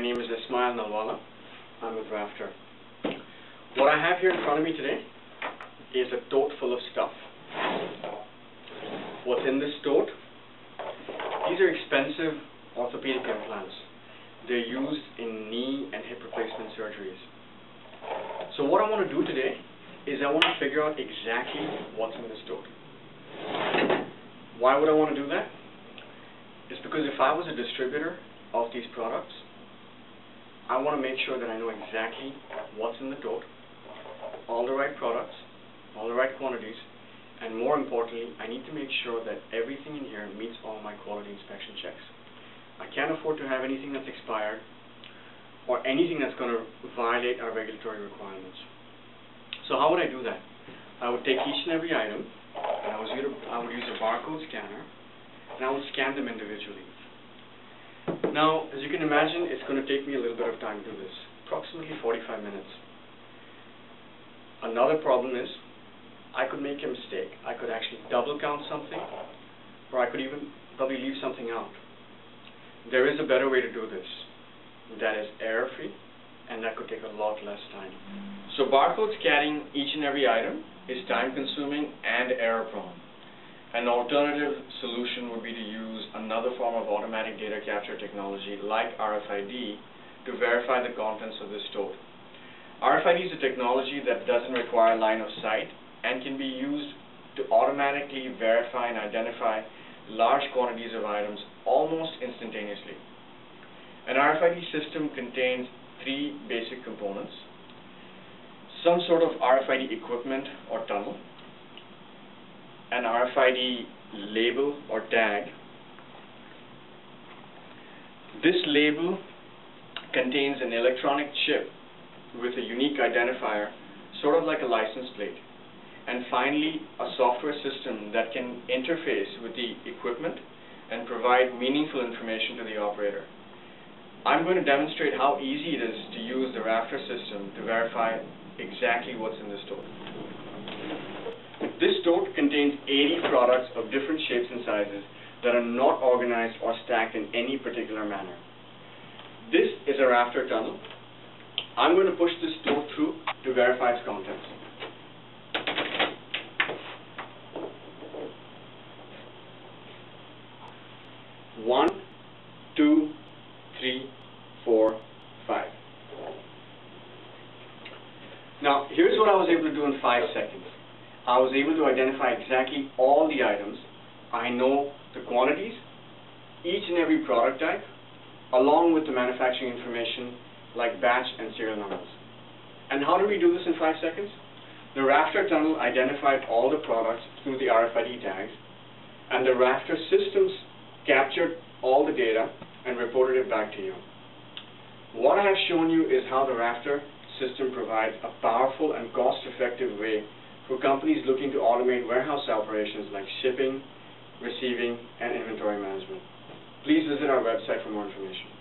My name is Ismail Nalwala. I'm a drafter. What I have here in front of me today is a tote full of stuff. What's in this tote? These are expensive orthopedic implants. They're used in knee and hip replacement surgeries. So what I want to do today is I want to figure out exactly what's in this tote. Why would I want to do that? It's because if I was a distributor of these products, I want to make sure that I know exactly what's in the tote, all the right products, all the right quantities, and more importantly, I need to make sure that everything in here meets all my quality inspection checks. I can't afford to have anything that's expired or anything that's going to violate our regulatory requirements. So how would I do that? I would take each and every item, and I, was I would use a barcode scanner, and I would scan them individually. Now, as you can imagine, it's going to take me a little bit of time to do this, approximately 45 minutes. Another problem is, I could make a mistake. I could actually double count something, or I could even probably leave something out. There is a better way to do this. That is error-free, and that could take a lot less time. So barcode scanning each and every item is time-consuming and error-prone. An alternative solution would be to use another form of automatic data capture technology like RFID to verify the contents of this tote. RFID is a technology that doesn't require line of sight and can be used to automatically verify and identify large quantities of items almost instantaneously. An RFID system contains three basic components. Some sort of RFID equipment or tunnel, an RFID label or tag. This label contains an electronic chip with a unique identifier, sort of like a license plate. And finally, a software system that can interface with the equipment and provide meaningful information to the operator. I'm going to demonstrate how easy it is to use the Raftar system to verify exactly what's in the store. This tote contains 80 products of different shapes and sizes that are not organized or stacked in any particular manner. This is a Raftar tunnel. I'm going to push this tote through to verify its contents. One, two, three, four, five. Now, here's what I was able to do in five seconds. I was able to identify exactly all the items. I know the quantities, each and every product type, along with the manufacturing information like batch and serial numbers. And how do we do this in five seconds? The Raftar tunnel identified all the products through the RFID tags, and the Raftar systems captured all the data and reported it back to you. What I have shown you is how the Raftar system provides a powerful and cost-effective way for companies looking to automate warehouse operations like shipping, receiving, and inventory management. Please visit our website for more information.